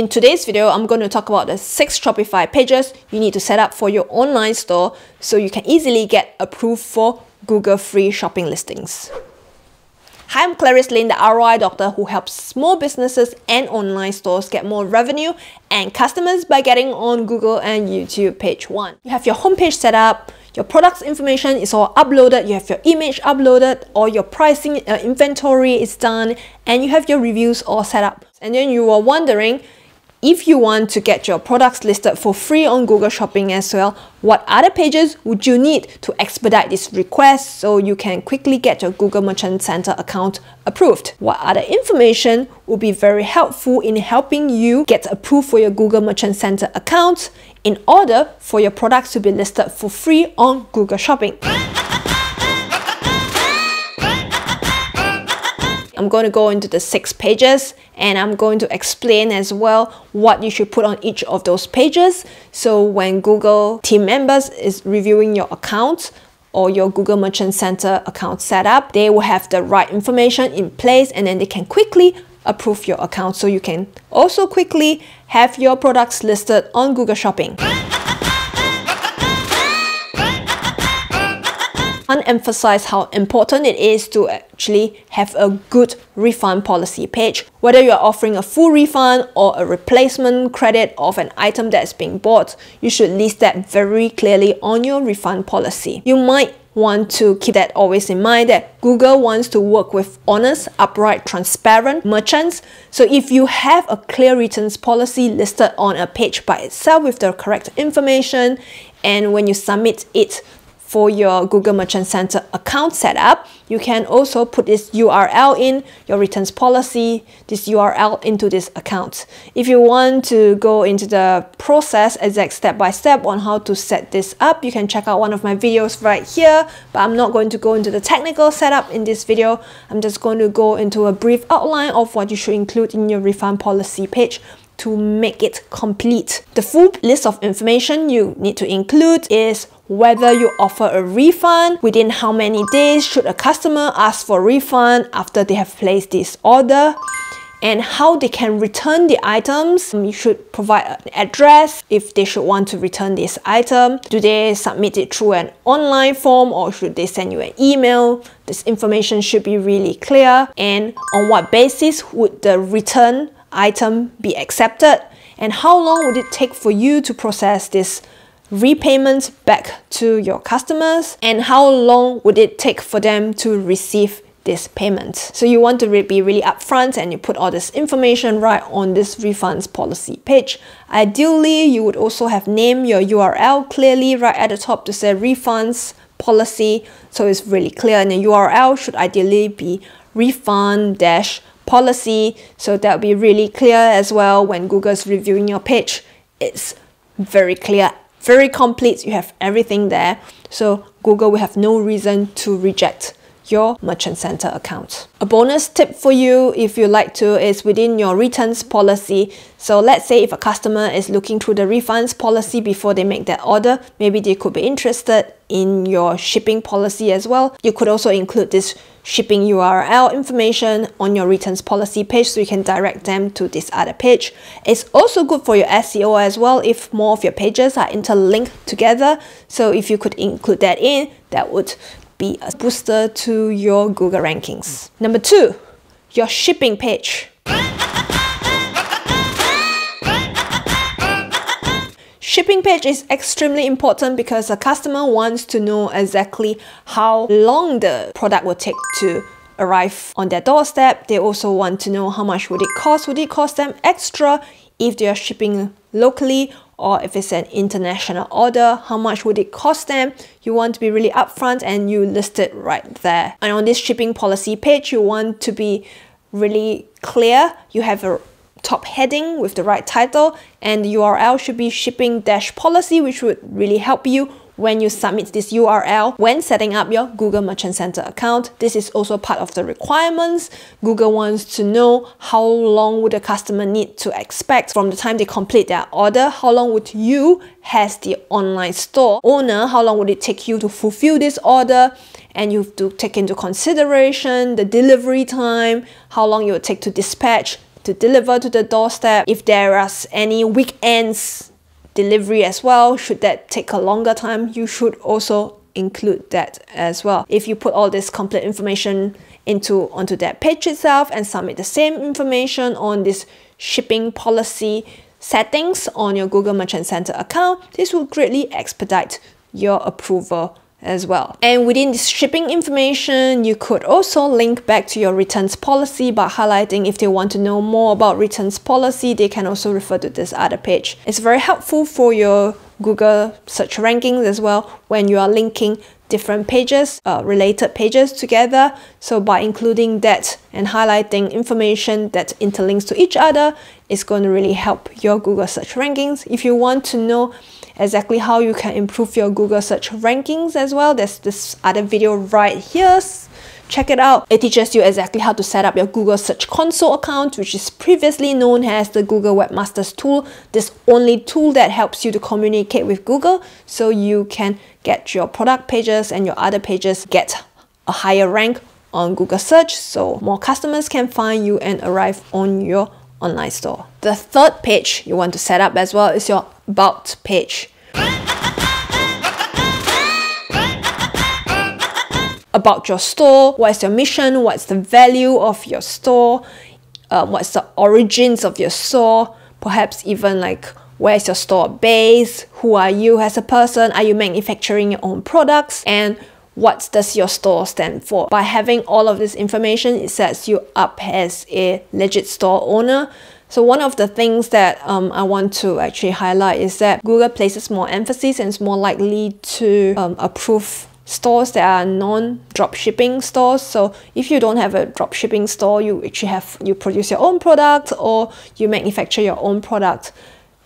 In today's video, I'm going to talk about the 6 Shopify pages you need to set up for your online store so you can easily get approved for Google free shopping listings. Hi, I'm Clarice Lin, the ROI doctor who helps small businesses and online stores get more revenue and customers by getting on Google and YouTube page 1. You have your homepage set up, your products information is all uploaded, you have your image uploaded, all your pricing uh, inventory is done, and you have your reviews all set up. And then you are wondering, if you want to get your products listed for free on Google Shopping as well, what other pages would you need to expedite this request so you can quickly get your Google Merchant Center account approved? What other information would be very helpful in helping you get approved for your Google Merchant Center account in order for your products to be listed for free on Google Shopping? I'm going to go into the six pages and I'm going to explain as well what you should put on each of those pages. So when Google team members is reviewing your account or your Google Merchant Center account setup, they will have the right information in place and then they can quickly approve your account so you can also quickly have your products listed on Google Shopping. Emphasize how important it is to actually have a good refund policy page. Whether you're offering a full refund or a replacement credit of an item that's being bought, you should list that very clearly on your refund policy. You might want to keep that always in mind that Google wants to work with honest, upright, transparent merchants. So if you have a clear returns policy listed on a page by itself with the correct information, and when you submit it for your Google Merchant Center account setup, you can also put this URL in your returns policy, this URL into this account. If you want to go into the process exact step by step on how to set this up, you can check out one of my videos right here, but I'm not going to go into the technical setup in this video. I'm just going to go into a brief outline of what you should include in your refund policy page to make it complete. The full list of information you need to include is whether you offer a refund, within how many days should a customer ask for refund after they have placed this order, and how they can return the items. Um, you should provide an address if they should want to return this item. Do they submit it through an online form or should they send you an email? This information should be really clear. And on what basis would the return item be accepted and how long would it take for you to process this repayment back to your customers and how long would it take for them to receive this payment. So you want to be really upfront and you put all this information right on this refunds policy page. Ideally, you would also have named your URL clearly right at the top to say refunds policy so it's really clear and the URL should ideally be refund dash policy. So that will be really clear as well when Google's reviewing your page. It's very clear, very complete. You have everything there. So Google will have no reason to reject your Merchant Center account. A bonus tip for you if you like to is within your returns policy. So let's say if a customer is looking through the refunds policy before they make that order, maybe they could be interested in your shipping policy as well. You could also include this shipping URL information on your returns policy page so you can direct them to this other page. It's also good for your SEO as well if more of your pages are interlinked together. So if you could include that in, that would be a booster to your Google rankings. Number two, your shipping page. Shipping page is extremely important because a customer wants to know exactly how long the product will take to arrive on their doorstep. They also want to know how much would it cost. Would it cost them extra if they are shipping locally or if it's an international order, how much would it cost them? You want to be really upfront and you list it right there. And on this shipping policy page, you want to be really clear. You have a top heading with the right title and the URL should be shipping dash policy, which would really help you when you submit this URL when setting up your Google Merchant Center account. This is also part of the requirements. Google wants to know how long would the customer need to expect from the time they complete their order, how long would you as the online store owner, how long would it take you to fulfill this order, and you have to take into consideration the delivery time, how long it would take to dispatch to deliver to the doorstep. If there are any weekends delivery as well, should that take a longer time, you should also include that as well. If you put all this complete information into onto that page itself and submit the same information on this shipping policy settings on your Google Merchant Center account, this will greatly expedite your approval as well. And within this shipping information, you could also link back to your returns policy by highlighting if they want to know more about returns policy, they can also refer to this other page. It's very helpful for your Google search rankings as well when you are linking different pages, uh, related pages together. So by including that and highlighting information that interlinks to each other, it's going to really help your Google search rankings. If you want to know exactly how you can improve your Google search rankings as well. There's this other video right here. Check it out. It teaches you exactly how to set up your Google Search Console account, which is previously known as the Google Webmasters tool. This only tool that helps you to communicate with Google so you can get your product pages and your other pages get a higher rank on Google search so more customers can find you and arrive on your online store. The third page you want to set up as well is your about page. about your store, what's your mission, what's the value of your store, uh, what's the origins of your store, perhaps even like where's your store base, who are you as a person, are you manufacturing your own products, and what does your store stand for. By having all of this information, it sets you up as a legit store owner. So one of the things that um, I want to actually highlight is that Google places more emphasis and is more likely to um, approve stores that are non-drop shipping stores. So if you don't have a drop shipping store, you actually have you produce your own product or you manufacture your own product.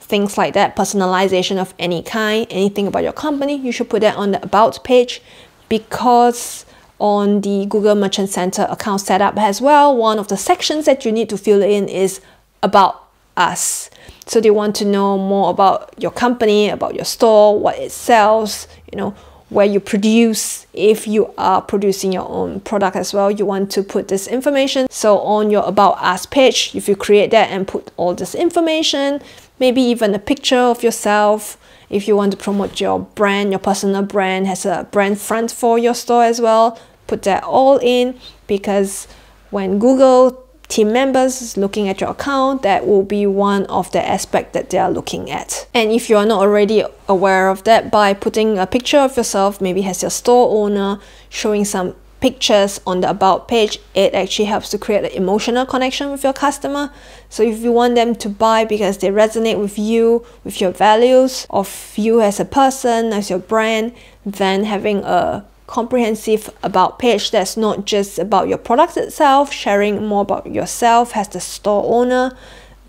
Things like that, personalization of any kind, anything about your company, you should put that on the about page because on the Google Merchant Center account setup as well, one of the sections that you need to fill in is about us. So they want to know more about your company, about your store, what it sells, you know, where you produce. If you are producing your own product as well, you want to put this information. So on your About Us page, if you create that and put all this information, maybe even a picture of yourself, if you want to promote your brand, your personal brand has a brand front for your store as well, put that all in because when Google team members looking at your account, that will be one of the aspect that they are looking at. And if you are not already aware of that, by putting a picture of yourself, maybe as your store owner, showing some pictures on the about page, it actually helps to create an emotional connection with your customer. So if you want them to buy because they resonate with you, with your values, of you as a person, as your brand, then having a comprehensive about page that's not just about your product itself, sharing more about yourself as the store owner.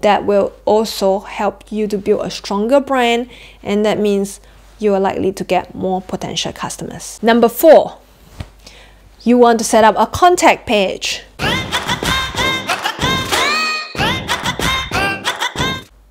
That will also help you to build a stronger brand, and that means you are likely to get more potential customers. Number four, you want to set up a contact page.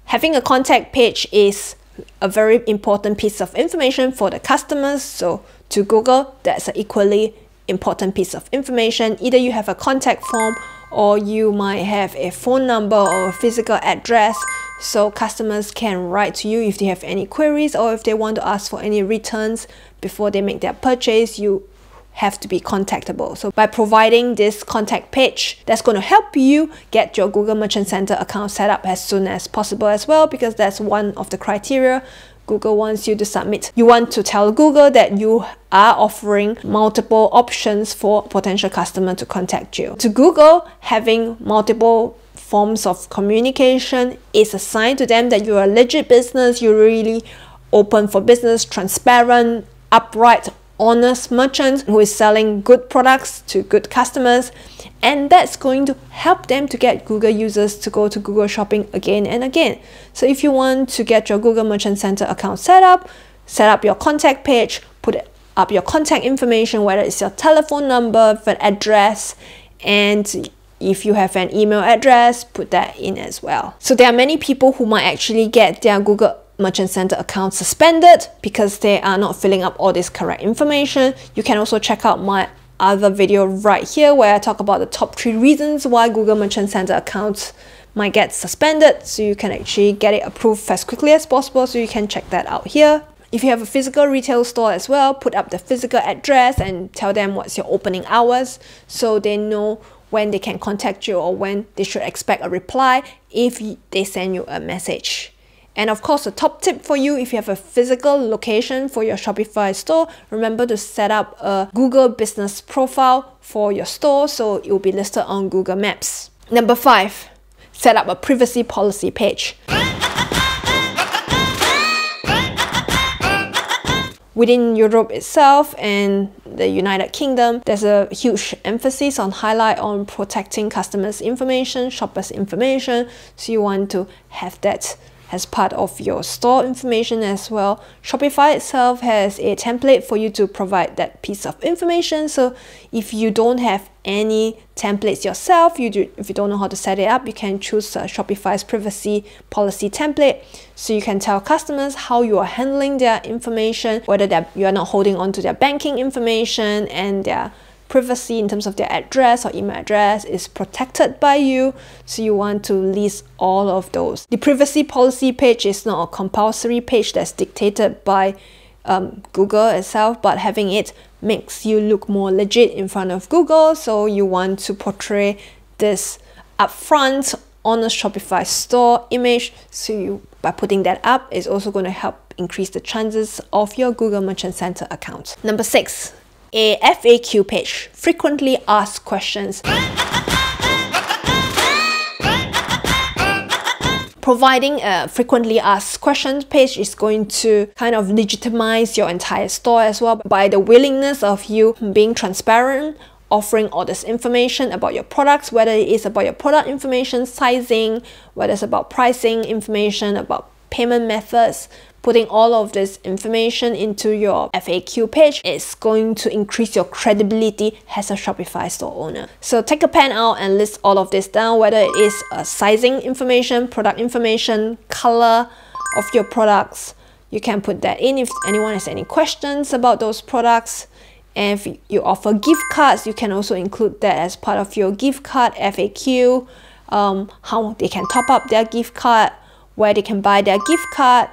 Having a contact page is a very important piece of information for the customers. So to Google, that's an equally important piece of information. Either you have a contact form or you might have a phone number or a physical address so customers can write to you if they have any queries or if they want to ask for any returns before they make their purchase. You have to be contactable. So by providing this contact page, that's going to help you get your Google Merchant Center account set up as soon as possible as well because that's one of the criteria Google wants you to submit. You want to tell Google that you are offering multiple options for potential customer to contact you. To Google, having multiple forms of communication is a sign to them that you're a legit business, you're really open for business, transparent, upright, honest merchant who is selling good products to good customers and that's going to help them to get Google users to go to Google Shopping again and again. So if you want to get your Google Merchant Center account set up, set up your contact page, put up your contact information, whether it's your telephone number, an address, and if you have an email address, put that in as well. So there are many people who might actually get their Google Merchant Center account suspended because they are not filling up all this correct information. You can also check out my other video right here where I talk about the top three reasons why Google Merchant Center accounts might get suspended so you can actually get it approved as quickly as possible so you can check that out here. If you have a physical retail store as well, put up the physical address and tell them what's your opening hours so they know when they can contact you or when they should expect a reply if they send you a message. And of course, a top tip for you if you have a physical location for your Shopify store, remember to set up a Google business profile for your store so it will be listed on Google Maps. Number five, set up a privacy policy page. Within Europe itself and the United Kingdom, there's a huge emphasis on highlight on protecting customers' information, shoppers' information. So you want to have that as part of your store information as well. Shopify itself has a template for you to provide that piece of information. So if you don't have any templates yourself, you do, if you don't know how to set it up, you can choose uh, Shopify's privacy policy template. So you can tell customers how you are handling their information, whether you are not holding on to their banking information and their privacy in terms of their address or email address is protected by you. So you want to list all of those. The privacy policy page is not a compulsory page that's dictated by um, Google itself, but having it makes you look more legit in front of Google. So you want to portray this upfront on a Shopify store image. So you, by putting that up, is also going to help increase the chances of your Google Merchant Center account. Number six, a FAQ page, frequently asked questions. Providing a frequently asked questions page is going to kind of legitimize your entire store as well by the willingness of you being transparent offering all this information about your products, whether it is about your product information, sizing, whether it's about pricing information, about payment methods, putting all of this information into your FAQ page is going to increase your credibility as a Shopify store owner. So take a pen out and list all of this down, whether it is a sizing information, product information, color of your products. You can put that in if anyone has any questions about those products. And if you offer gift cards, you can also include that as part of your gift card FAQ, um, how they can top up their gift card, where they can buy their gift card,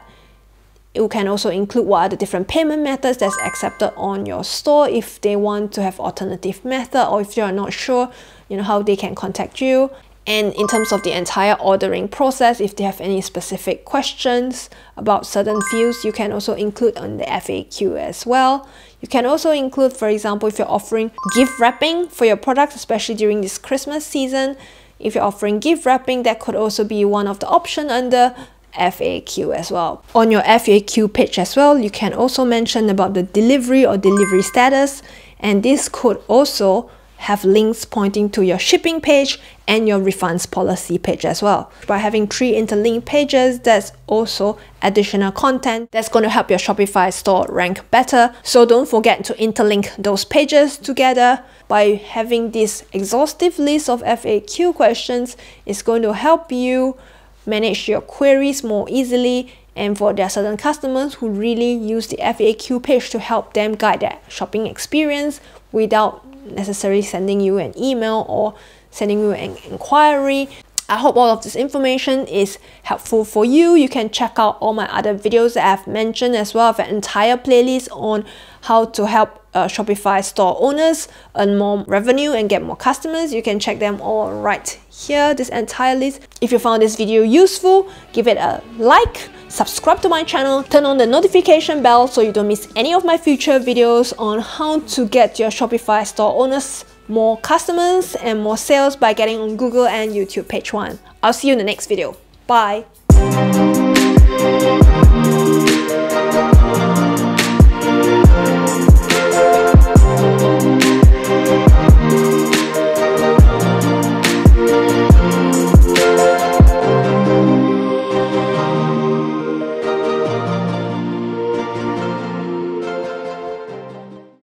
it can also include what are the different payment methods that's accepted on your store if they want to have alternative method or if you're not sure you know how they can contact you. And in terms of the entire ordering process if they have any specific questions about certain fields you can also include on the FAQ as well. You can also include for example if you're offering gift wrapping for your products especially during this Christmas season if you're offering gift wrapping that could also be one of the option under FAQ as well. On your FAQ page as well, you can also mention about the delivery or delivery status and this could also have links pointing to your shipping page and your refunds policy page as well. By having three interlinked pages, that's also additional content that's going to help your Shopify store rank better. So don't forget to interlink those pages together. By having this exhaustive list of FAQ questions, it's going to help you manage your queries more easily and for there are certain customers who really use the FAQ page to help them guide their shopping experience without necessarily sending you an email or sending you an inquiry. I hope all of this information is helpful for you. You can check out all my other videos that I've mentioned as well. I have an entire playlist on how to help uh, Shopify store owners earn more revenue and get more customers. You can check them all right here, this entire list. If you found this video useful, give it a like, subscribe to my channel, turn on the notification bell so you don't miss any of my future videos on how to get your Shopify store owners more customers and more sales by getting on Google and YouTube page one. I'll see you in the next video. Bye!